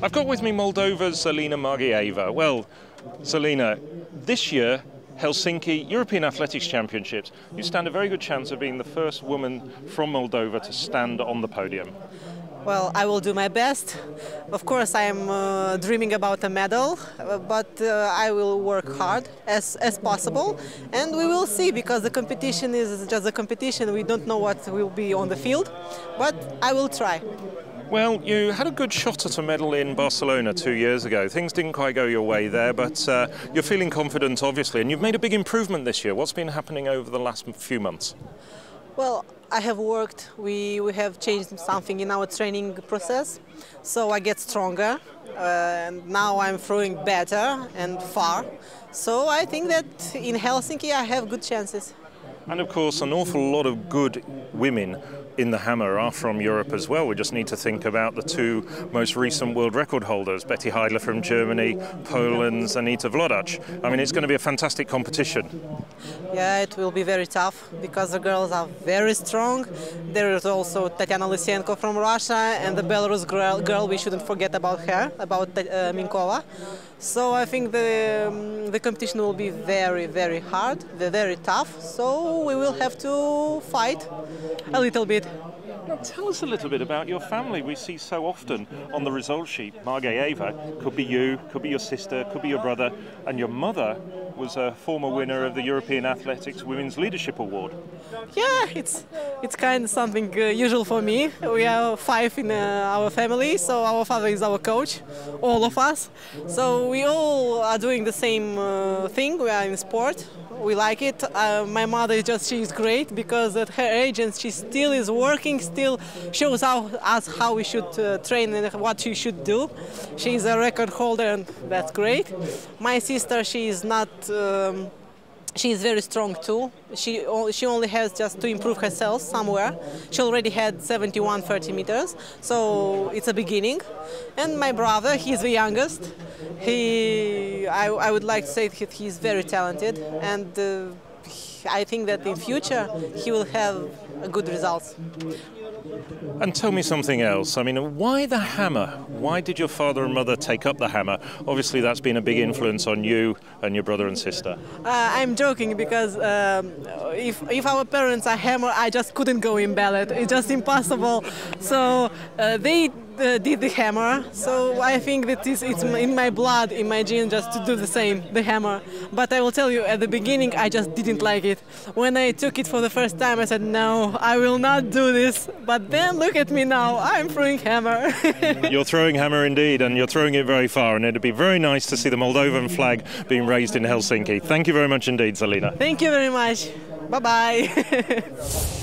I've got with me Moldova's Zalina Marghieva. Well, Zalina, this year, Helsinki European Athletics Championships, you stand a very good chance of being the first woman from Moldova to stand on the podium. Well, I will do my best. Of course, I am uh, dreaming about a medal, uh, but uh, I will work hard as, as possible. And we will see because the competition is just a competition. We don't know what will be on the field, but I will try. Well, you had a good shot at a medal in Barcelona two years ago. Things didn't quite go your way there, but uh, you're feeling confident, obviously, and you've made a big improvement this year. What's been happening over the last few months? Well, I have worked. We, we have changed something in our training process, so I get stronger. Uh, and now I'm throwing better and far. So I think that in Helsinki I have good chances. And of course, an awful lot of good women in the hammer are from Europe as well. We just need to think about the two most recent world record holders, Betty Heidler from Germany, Poland's Anita Wlodarczyk. I mean, it's going to be a fantastic competition. Yeah, it will be very tough because the girls are very strong. There is also Tatiana Lysenko from Russia and the Belarus girl, girl we shouldn't forget about her, about uh, Miankova. So I think the, um, the competition will be very, very hard, very tough. So we will have to fight a little bit. Now tell us a little bit about your family. We see so often on the result sheet, Marghieva, could be you, could be your sister, could be your brother, and your mother was a former winner of the European Athletics Women's Leadership Award. Yeah, it's it's kind of something uh, usual for me. We are five in uh, our family, so our father is our coach, all of us. So we all are doing the same uh, thing. We are in sport. We like it. Uh, my mother is just she's great because at her age and she still is working, still shows how, us how we should uh, train and what she should do. She's a record holder and that's great. My sister, she is not um, she is very strong too. She, she only has just to improve herself somewhere. She already had 71 30 meters, so it's a beginning. And my brother, he's the youngest. He, I, I would like to say that he's very talented, and uh, I think that in future he will have good results. And tell me something else. I mean, why the hammer? Why did your father and mother take up the hammer? Obviously, that's been a big influence on you and your brother and sister. Uh, I'm joking because um, if, if our parents are hammer, I just couldn't go in ballet. It's just impossible. So uh, they uh, did the hammer, so I think that it's, it's in my blood, in my gene, just to do the same, the hammer. But I will tell you, at the beginning, I just didn't like it. When I took it for the first time, I said, no, I will not do this. But then look at me now, I'm throwing hammer. you're throwing hammer indeed, and you're throwing it very far, and it'd be very nice to see the Moldovan flag being raised in Helsinki. Thank you very much indeed, Zalina. Thank you very much. Bye-bye.